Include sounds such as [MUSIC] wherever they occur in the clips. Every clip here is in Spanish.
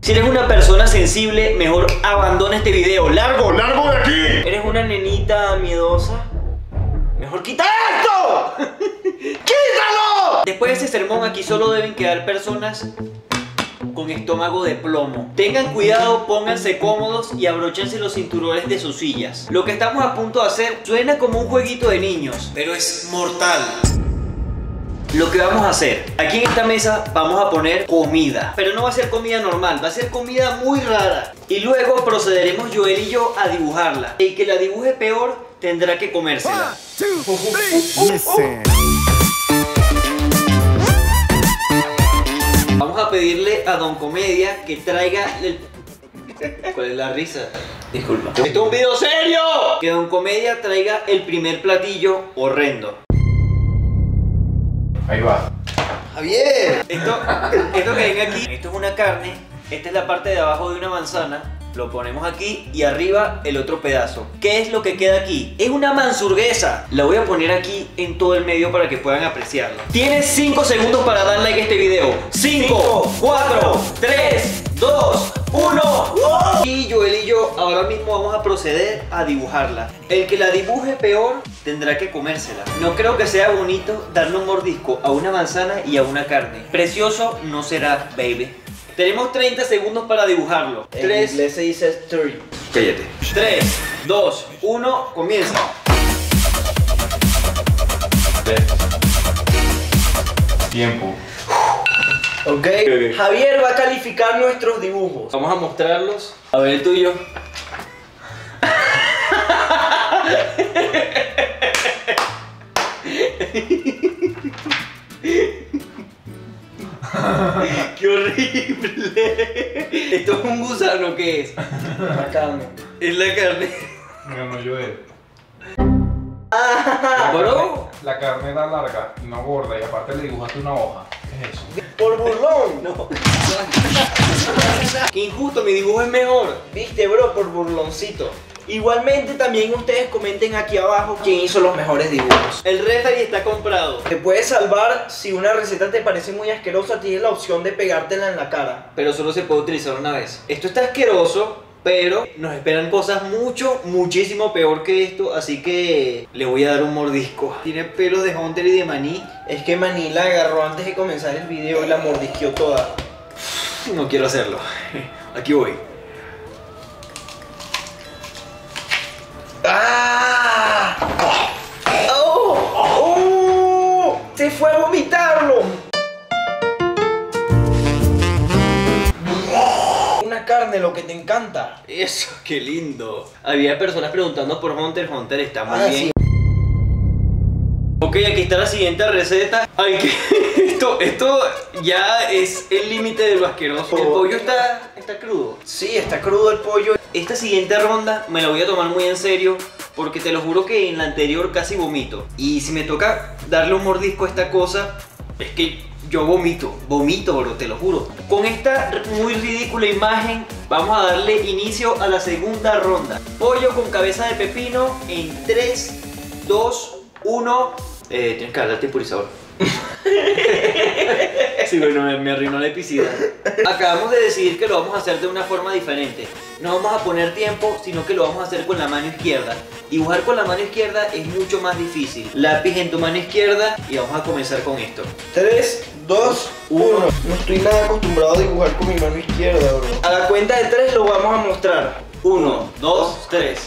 Si eres una persona sensible, mejor abandona este video. ¡Largo! ¡Largo de aquí! ¿Eres una nenita miedosa? Mejor quita esto. [LAUGHS] ¡Quítalo! Después de este sermón aquí solo deben quedar personas con estómago de plomo. Tengan cuidado, pónganse cómodos y abróchense los cinturones de sus sillas. Lo que estamos a punto de hacer suena como un jueguito de niños, pero es mortal. Lo que vamos a hacer, aquí en esta mesa vamos a poner comida, pero no va a ser comida normal, va a ser comida muy rara. Y luego procederemos Joel y yo a dibujarla. El que la dibuje peor tendrá que comérsela. Vamos a pedirle a Don Comedia que traiga el... ¿Cuál es la risa? Disculpa. ¡Esto es un video serio! Que Don Comedia traiga el primer platillo horrendo. Ahí va. Javier. Esto, esto que ven aquí, esto es una carne. Esta es la parte de abajo de una manzana. Lo ponemos aquí y arriba el otro pedazo. ¿Qué es lo que queda aquí? Es una mansurguesa. La voy a poner aquí en todo el medio para que puedan apreciarla. Tienes 5 segundos para dar like a este video. 5, 4, 3, 2, 1. Joel y yo ahora mismo vamos a proceder a dibujarla. El que la dibuje peor tendrá que comérsela. No creo que sea bonito darle un mordisco a una manzana y a una carne. Precioso no será, baby. Tenemos 30 segundos para dibujarlo. En 3, inglés se dice stir. cállate. 3, 2, 1, comienza. Tiempo. ¿Ok? Javier va a calificar nuestros dibujos. Vamos a mostrarlos. A ver el tuyo. [LAUGHS] ¡Qué horrible! ¿Esto es un gusano qué es? La carne. Es la carne. Ganó Joel. Bro, La carne era larga y no gorda y aparte le dibujaste una hoja. ¿Qué es eso? Por burlón. no. [LAUGHS] Qué injusto, mi dibujo es mejor. Viste, bro, por burloncito. Igualmente también ustedes comenten aquí abajo quién hizo los mejores dibujos. El referee está comprado. Te puedes salvar si una receta te parece muy asquerosa, tienes la opción de pegártela en la cara. pero solo se puede utilizar una vez. Esto está asqueroso, pero nos esperan cosas mucho, muchísimo peor que esto, así que le voy a dar un mordisco. Tiene pelos de Hunter y de maní. Es que Maní la agarró antes de comenzar el video y la mordisqueó toda. No quiero hacerlo. [LAUGHS] Aquí voy. ¡Ah! ¡Oh! ¡Oh! ¡Se fue a vomitarlo! Carne, lo que te encanta. Eso, qué lindo. Había personas preguntando por Hunter. Hunter está muy Ah, bien. sí. Ok, aquí está la siguiente receta. Ay, que [LAUGHS] esto, esto ya es el límite de lo asqueroso. El pollo está, está crudo. Sí, está crudo el pollo. Esta siguiente ronda me la voy a tomar muy en serio porque te lo juro que en la anterior casi vomito. Y si me toca darle un mordisco a esta cosa, es que yo vomito, vomito, bro, te lo juro. Con esta muy ridícula imagen, vamos a darle inicio a la segunda ronda. Pollo con cabeza de pepino en 3, 2, 1. Eh, tienes que darle al temporizador. [LAUGHS] [LAUGHS] Sí, bueno, me, me arruinó la epicidad. Acabamos de decidir que lo vamos a hacer de una forma diferente. No vamos a poner tiempo, sino que lo vamos a hacer con la mano izquierda. Dibujar con la mano izquierda es mucho más difícil. Lápiz en tu mano izquierda y vamos a comenzar con esto. 3, 2, 1. No estoy nada acostumbrado a dibujar con mi mano izquierda, bro. A la cuenta de 3 lo vamos a mostrar. 1, 2, 3.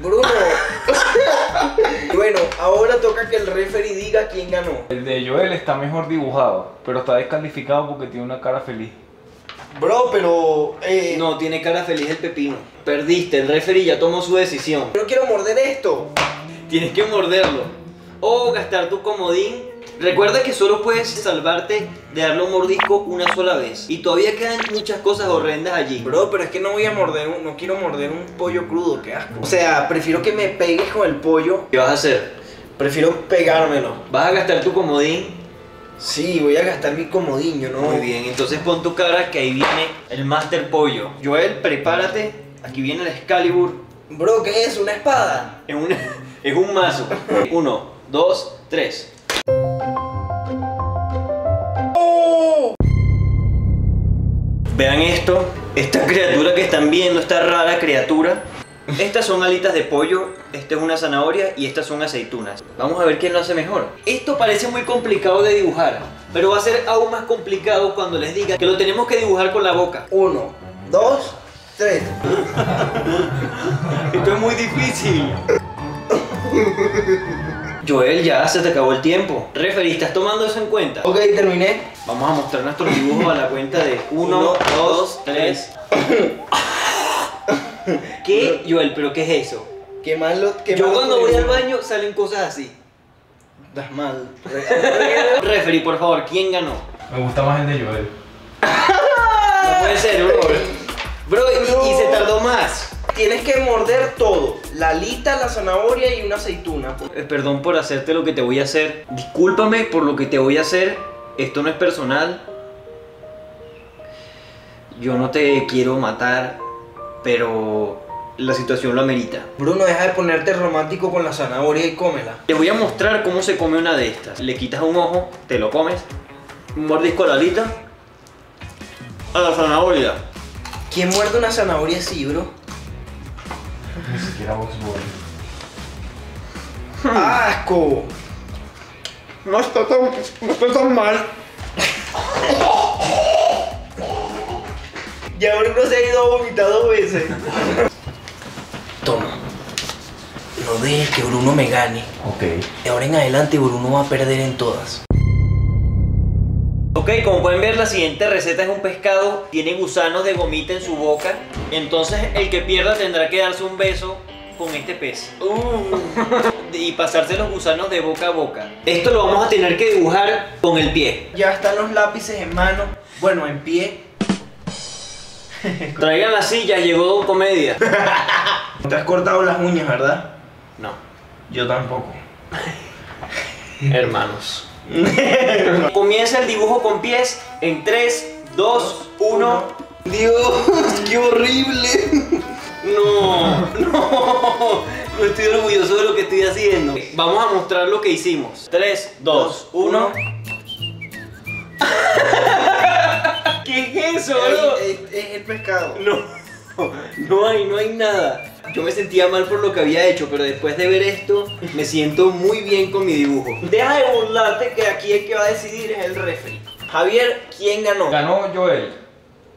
Bruno. [LAUGHS] [LAUGHS] bueno, ahora toca que el referee diga quién ganó. El de Joel está mejor dibujado, pero está descalificado porque tiene una cara feliz. Bro, pero... Eh, No, tiene cara feliz el pepino. Perdiste, el referee ya tomó su decisión. no quiero morder esto. Tienes que morderlo. O gastar tu comodín. Recuerda que solo puedes salvarte de darle un mordisco una sola vez. Y todavía quedan muchas cosas horrendas allí. Bro, pero es que no voy a morder, un- no quiero morder un pollo crudo, qué asco. O sea, prefiero que me pegues con el pollo. ¿Qué vas a hacer? Prefiero pegármelo. ¿Vas a gastar tu comodín? Sí, voy a gastar mi comodín, ¿no? Muy bien, entonces pon tu cara que ahí viene el Master Pollo. Joel, prepárate. Aquí viene el Excalibur. Bro, ¿qué es? ¿Una espada? Es un, es un mazo. [LAUGHS] Uno, dos, tres. Vean esto, esta [LAUGHS] criatura que están viendo, esta rara criatura. Estas son alitas de pollo, esta es una zanahoria y estas son aceitunas. Vamos a ver quién lo hace mejor. Esto parece muy complicado de dibujar, pero va a ser aún más complicado cuando les diga que lo tenemos que dibujar con la boca. Uno, dos, tres. [LAUGHS] Esto es muy difícil. Joel, ya se te acabó el tiempo. Referee, ¿estás tomando eso en cuenta? Ok, terminé. Vamos a mostrar nuestros dibujos a la cuenta de 1, [LAUGHS] Uno, 2, 3. ¿Qué? Joel, ¿pero qué es eso? Qué malo, qué Yo malo cuando voy al baño salen cosas así. Das mal. [LAUGHS] Referee, por favor, ¿quién ganó? Me gusta más el de Joel. No puede ser, bro. Bro, y, y se tardó más. Tienes que morder todo. La alita, la zanahoria y una aceituna. Eh, Perdón por hacerte lo que te voy a hacer. Discúlpame por lo que te voy a hacer. Esto no es personal. Yo no te quiero matar, pero la situación lo amerita. Bruno, deja de ponerte romántico con la zanahoria y cómela. Te voy a mostrar cómo se come una de estas. Le quitas un ojo, te lo comes, mordisco a la alita, a la zanahoria. ¿Quién muerde una zanahoria así, bro? Ni siquiera Box Bunny. ¡Asco! No está tan, no está tan mal. Ya Bruno se ha ido a vomitar dos veces. Toma. No dejes que Bruno me gane. Ok. De ahora en adelante Bruno va a perder en todas. Ok, como pueden ver, la siguiente receta es un pescado, tiene gusanos de gomita en su boca. Entonces, el que pierda tendrá que darse un beso con este pez. Y pasarse los gusanos de boca a boca. Esto lo vamos a tener que dibujar con el pie. Ya están los lápices en mano. Bueno, en pie. [LAUGHS] Traigan la silla, llegó Don Comedia. [LAUGHS] Te has cortado las uñas, ¿verdad? No, Yo tampoco. [LAUGHS] hermanos. Comienza el dibujo con pies en 3, 2, 1. Dios, qué horrible. No, no, [LAUGHS] no estoy orgulloso de lo que estoy haciendo. Vamos a mostrar lo que hicimos. 3, 2, 1. ¿Qué es eso, bro? Es, es el pescado. No, [LAUGHS] no hay, no hay nada. Yo me sentía mal por lo que había hecho, pero después de ver esto, me siento muy bien con mi dibujo. Deja de burlarte que aquí el que va a decidir es el referee. Javier, ¿quién ganó? Ganó Joel.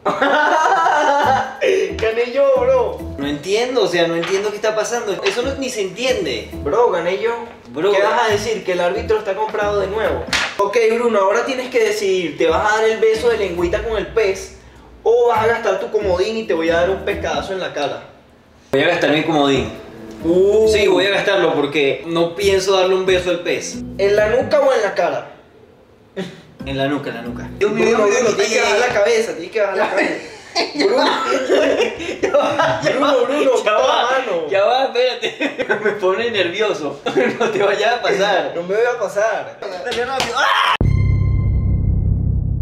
[LAUGHS] Gané yo, bro. No entiendo, o sea, no entiendo qué está pasando. Eso no, ni se entiende. Bro, gané yo. Bro. ¿Qué vas a decir? Que el árbitro está comprado de nuevo. Ok, Bruno, ahora tienes que decidir. ¿Te vas a dar el beso de lengüita con el pez? ¿O vas a gastar tu comodín y te voy a dar un pescadazo en la cara? Voy a gastar mi comodín. Uh. Sí, voy a gastarlo porque no pienso darle un beso al pez. ¿En la nuca o en la cara? En la nuca, en la nuca. Dios mío, Bruno, tienes que bajar la cabeza, tienes que bajar la [LAUGHS] cabeza. Bruno, Bruno, Bruno, ya va, mano. ya va, espérate. [LAUGHS] Me pone nervioso. [LAUGHS] No te vayas a pasar. No me voy a pasar.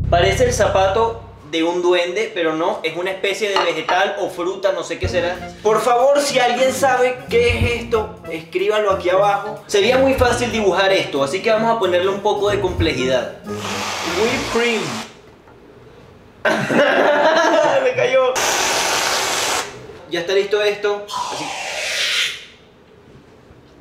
Parece el zapato de un duende, pero no, es una especie de vegetal o fruta, no sé qué será. Por favor, si alguien sabe qué es esto, escríbanlo aquí abajo. Sería muy fácil dibujar esto, así que vamos a ponerle un poco de complejidad. Whipped cream. [LAUGHS] cayó. Ya está listo esto. Así.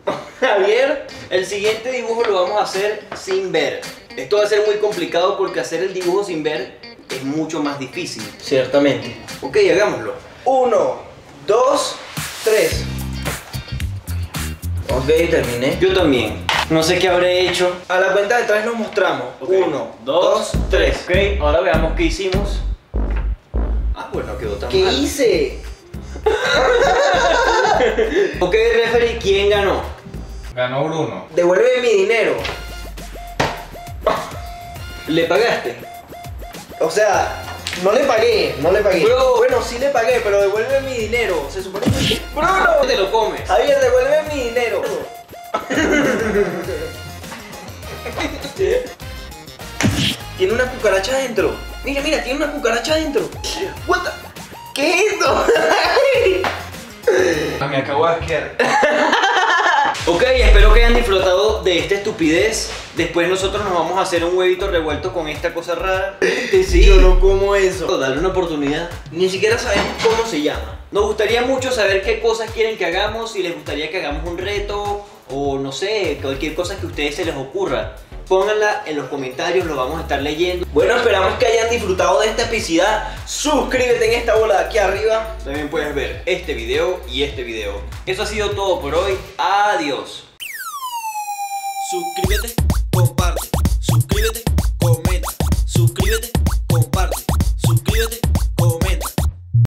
[LAUGHS] Javier, el siguiente dibujo lo vamos a hacer sin ver. Esto va a ser muy complicado porque hacer el dibujo sin ver es mucho más difícil. Ciertamente. Ok, hagámoslo. Uno, dos, tres. Ok, terminé. Yo también. No sé qué habré hecho. A la cuenta de tres nos mostramos. Ok. Uno, dos, tres. Ok, ahora veamos qué hicimos. No quedó tan ¿Qué mal. hice? [LAUGHS] Ok, referee, ¿quién ganó? Ganó Bruno. Devuelve mi dinero. ¿Le pagaste? O sea, no le pagué, no le pagué. Bro. Bueno, sí le pagué, pero devuelve mi dinero. Se supone que. [LAUGHS] ¡Bruno! Te lo comes. Javier, devuelve mi dinero. [LAUGHS] tiene una cucaracha adentro. Mira, mira, tiene una cucaracha adentro. What the- ¿Qué es esto? [LAUGHS] Me acabo de asquear. Ok, espero que hayan disfrutado de esta estupidez. Después nosotros nos vamos a hacer un huevito revuelto con esta cosa rara. Sí, yo no como eso. Darle una oportunidad. Ni siquiera sabemos cómo se llama. Nos gustaría mucho saber qué cosas quieren que hagamos, si les gustaría que hagamos un reto o no sé, cualquier cosa que a ustedes se les ocurra. Pónganla en los comentarios, lo vamos a estar leyendo. Bueno, esperamos que hayan disfrutado de esta epicidad. Suscríbete en esta bola de aquí arriba. También puedes ver este video y este video. Eso ha sido todo por hoy. Adiós. Suscríbete.